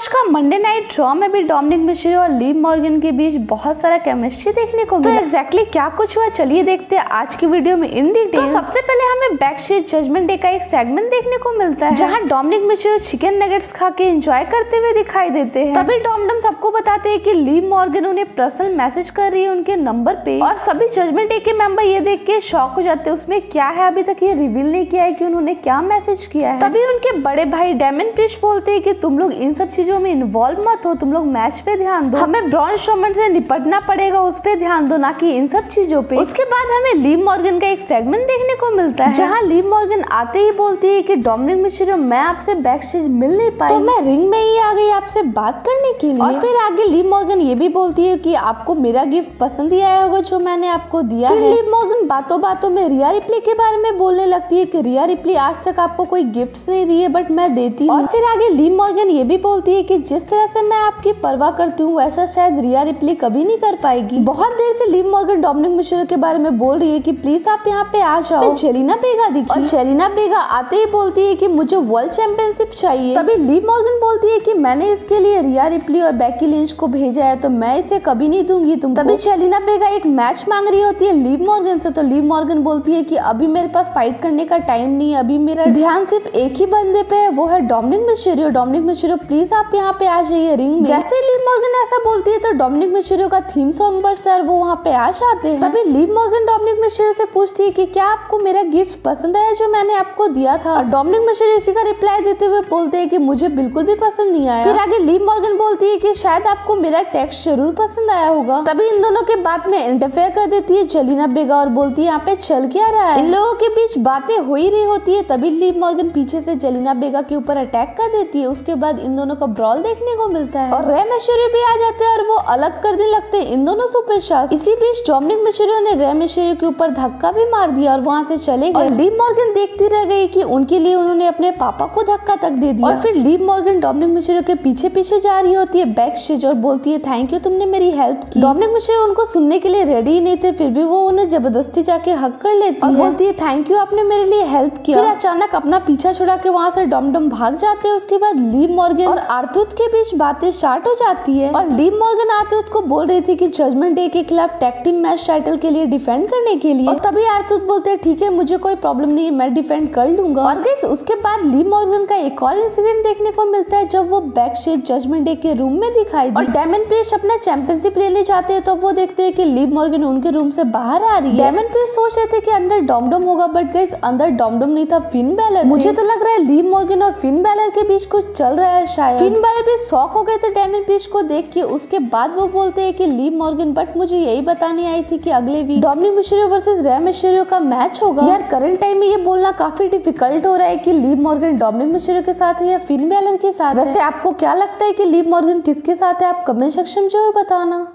आज का Monday night draw में भी डोमिनिक मिश्री और लीव मॉर्गन के बीच बहुत सारा केमिस्ट्री देखने को मिला। तो एग्जैक्टली क्या कुछ हुआ? चलिए देखते हैं आज की वीडियो में इन डिटेल तो सबसे पहले हमें बैक जजमेंट डे का एक सेगमेंट देखने को मिलता है। जहाँ डोमिनिक मिश्री चिकन नगेट्स खा के एंजॉय करते हुए दिखाई देते हैं। तभी डोमडम सबको बताते हैं कि लीव मॉर्गन उन्हें पर्सनल मैसेज कर रही है उनके नंबर पे। और सभी जजमेंट डे के मेंबर ये देख के शॉक हो जाते हैं उसमें क्या है? अभी तक ये रिवील नहीं किया है कि उन्होंने क्या मैसेज किया है? तभी उनके बड़े भाई डेमन प्रिश बोलते हैं कि तुम लोग इन सब चीज़ों में इन्वॉल्व मत हो तुम लोग मैच पे ध्यान दो। हमें ब्रॉन शोमन से निपटना पड़ेगा उस पे ध्यान दो ना कि इन सब चीज़ों पे। उसके बाद हमें लीव मॉर्गन का एक सेगमेंट देखने को मिलता है। जहाँ लीव मॉर्गन आते ही बोलती है कि डोमिनिक मिश्रो मैं आपसे बैक स्टेज मिल नहीं पाई। तो मैं रिंग में ही आ गई आपसे बात करने के लिए। और फिर आगे लीव मॉर्गन ये भी बोलती है की आपको मेरा गिफ्ट पसंद ही आया होगा जो मैंने आपको दिया मॉर्गन बातों बातों में रिया रिप्ली के बारे में बोलने लगती है कि रिया रिप्ली आज तक आपको कोई गिफ्ट नहीं दिए बट मैं देती हूँ। और फिर आगे लीव मॉर्गन ये भी बोलती है कि जिस तरह से मैं आपकी परवाह करती हूँ वैसा शायद रिया रिप्ली कभी नहीं कर पाएगी। बहुत देर से लीव मॉर्गन डोमिनिक मिश्रा के बारे में बोल रही है की प्लीज़ आप यहाँ पे आ जाओ। जेलिना बेगा दिखी। और बेगा आते ही बोलती है की मुझे वर्ल्ड चैंपियनशिप चाहिए। तभी लीव मॉर्गन बोलती है की मैंने इसके लिए रिया रिप्ली और बैकी लिंच को भेजा है तो मैं इसे कभी नहीं दूँगी तुम तभी जेलिना बेगा एक मैच मांग रही होती है लीव मॉर्गन से तो लीव मॉर्गन बोलती है कि अभी मेरे पास फाइट करने का टाइम नहीं है अभी मेरा ध्यान सिर्फ़ एक ही बंदे पे है वो है Dominik Mysterio Dominik Mysterio please आप यहाँ पे आ जाइए रिंग में। जैसे लीव मॉर्गन ऐसा बोलती है तो डोमिनिक मिश्रो का थीम सॉन्ग बजता है वो वहाँ पे आ जाते हैं। तभी लीव मॉर्गन डोमिनिक मिश्रो से पूछती है कि क्या आपको मेरा गिफ्ट पसंद आया जो मैंने आपको दिया था? डोमिनिक मिश्रो इसी का रिप्लाई देते हुए बोलते हैं कि मुझे बिल्कुल भी पसंद नहीं आया। फिर आगे लीव मॉर्गन बोलती है कि शायद आपको मेरा टेक्स्ट ज़रूर पसंद आया होगा। तभी इन दोनों के बाद में इंटरफेयर कर देती है जलीना बेगा और बोलती है यहाँ पे चल क्या रहा है? इन लोगों के बीच बातें हो ही रही होती है तभी लीव मॉर्गन पीछे से जलीना बेगा के ऊपर अटैक कर देती है उसके बाद इन दोनों का ब्रॉल देखने को मिलता है। और रे मिशरी भी आ जाते हैं और वो अलग करने लगते हैं इन दोनों सुपरस्टार्स। इसी बीच डोमिनिक मिशरी ने रे मिशरी के ऊपर धक्का भी मार दिया और वहाँ से चले गए। लीव मॉर्गन देखती रह गई की उनके लिए उन्होंने अपने पापा को धक्का तक दे दिया। और फिर लीव मॉर्गन डोमिनिक मिशरी के पीछे पीछे जा रही होती है बैक स्टेज और बोलती है थैंक यू तुमने मेरी हेल्प की। डोमिनिक मिशरी उनको सुनने के लिए रेडी ही नहीं थे फिर भी वो उन्हें ज़बरदस्ती जाके हक कर लेती और है। बोलती है थैंक यू आपने मेरे लिए हेल्प किया। फिर अचानक अपना पीछा छुड़ा के वहाँ से डोमडम भाग जाते हैं। उसके बाद लीव मॉर्गन और आर्थुत के बीच बातें स्टार्ट हो जाती है। और लीव मॉर्गन आर्थुत को बोल रही थी कि जजमेंट डे के खिलाफ टैग टीम मैच टाइटल के लिए डिफेंड करने के लिए। तभी आर्थुत बोलते हैं ठीक है मुझे कोई प्रॉब्लम नहीं है मैं डिफेंड कर लूँगा। और गैस उसके बाद लीव मॉर्गन का एक और इंसिडेंट देखने को मिलता है जब वो बैक शेड जजमेंट डे के रूम में दिखाई दी। और डेमन प्रेस अपना चैंपियनशिप लेने जाते हैं तो वो देखते हैं कि लीव मॉर्गन उनके रूम से बाहर आ रही है। डेमन प्रेस सोच रहे थे कि अंदर डोमडोम होगा बट गैस अंदर डोमडोम नहीं था फिन बैलर मुझे तो लग रहा है लीव मॉर्गन और फिन बैलर के बीच कुछ चल रहा है शायद। फिन बैलर भी शौक हो गए थे डेमन प्रेस को देख के उसके बाद वो बोलते हैं कि लीव मॉर्गन बट मुझे यही बतानी आई थी कि अगले वीक डोमिनिक मिश्रो वर्सेस रे मिश्रो का मैच होगा। यार करंट टाइम में ये बोलना काफ़ी डिफ़िकल्ट हो रहा है कि लीव मॉर्गन डोमिनिक मिश्रो के साथ है या फिन बैलर के साथ वैसे आपको क्या लगता है कि लीव मॉर्गन किसके साथ है? आप कमेंट सेक्शन में ज़रूर बताना।